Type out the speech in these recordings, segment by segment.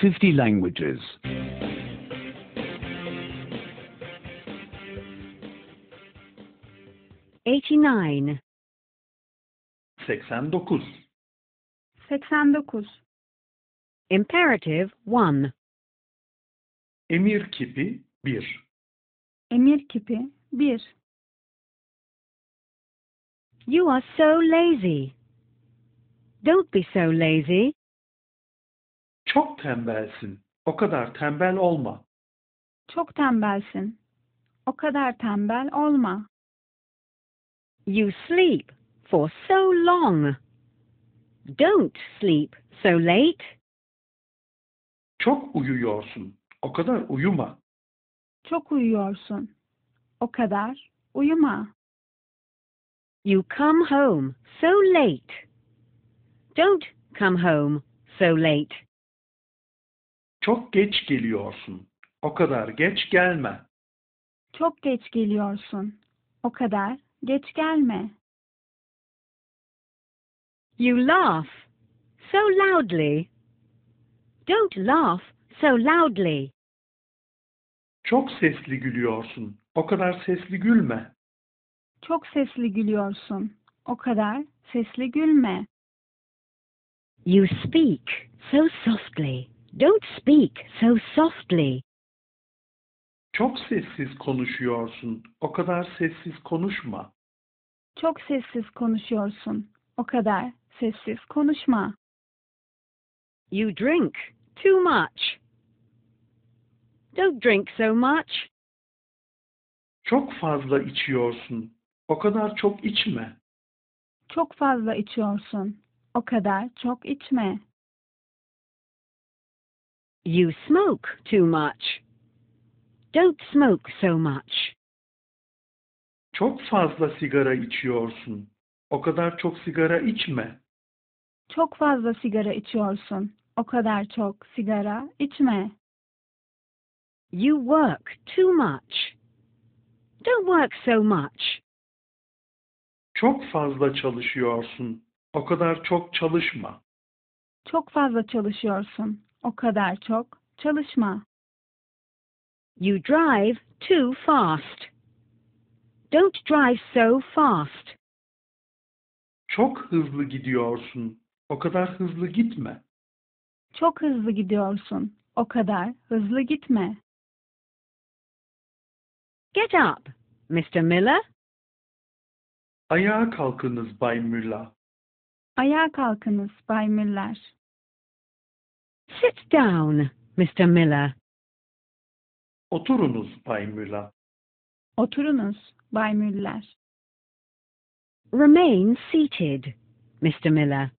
50 languages. 89. 89. 89. Imperative 1. Emir kipi 1. Emir kipi 1. You are so lazy. Don't be so lazy. Çok tembelsin. O kadar tembel olma. Çok tembelsin. O kadar tembel olma. You sleep for so long. Don't sleep so late. Çok uyuyorsun. O kadar uyuma. Çok uyuyorsun. O kadar uyuma. You come home so late. Don't come home so late. Çok geç geliyorsun. O kadar geç gelme. Çok geç geliyorsun. O kadar geç gelme. You laugh so loudly. Don't laugh so loudly. Çok sesli gülüyorsun. O kadar sesli gülme. Çok sesli gülüyorsun. O kadar sesli gülme. You speak so softly. Don't speak so softly. Çok sessiz konuşuyorsun. O kadar sessiz konuşma. Çok sessiz konuşuyorsun. O kadar sessiz konuşma. You drink too much. Don't drink so much. Çok fazla içiyorsun. O kadar çok içme. Çok fazla içiyorsun. O kadar çok içme. You smoke too much. Don't smoke so much. Çok fazla sigara içiyorsun. O kadar çok sigara içme. Çok fazla sigara içiyorsun. O kadar çok sigara içme. You work too much. Don't work so much. Çok fazla çalışıyorsun. O kadar çok çalışma. Çok fazla çalışıyorsun. O kadar çok çalışma. You drive too fast. Don't drive so fast. Çok hızlı gidiyorsun. O kadar hızlı gitme. Çok hızlı gidiyorsun. O kadar hızlı gitme. Get up, Mr. Miller. Ayağa kalkınız Bay Müller. Ayağa kalkınız Bay Müller. Sit down, Mr. Miller. Oturunuz Bay Müller. Oturunuz Bay Müller. Remain seated, Mr. Miller.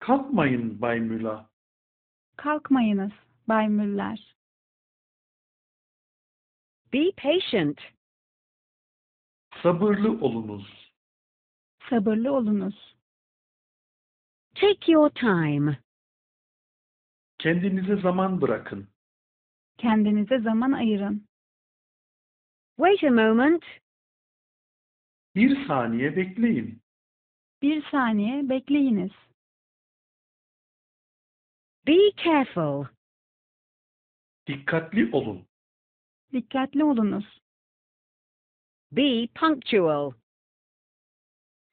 Kalkmayın Bay Müller. Kalkmayınız Bay Müller. Be patient. Sabırlı olunuz. Sabırlı olunuz. Take your time. Kendinize zaman bırakın. Kendinize zaman ayırın. Wait a moment. Bir saniye bekleyin. Bir saniye bekleyiniz. Be careful. Dikkatli olun. Dikkatli olunuz. Be punctual.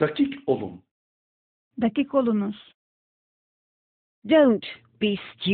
Dakik olun. Dakik olunuz. Don't be stupid.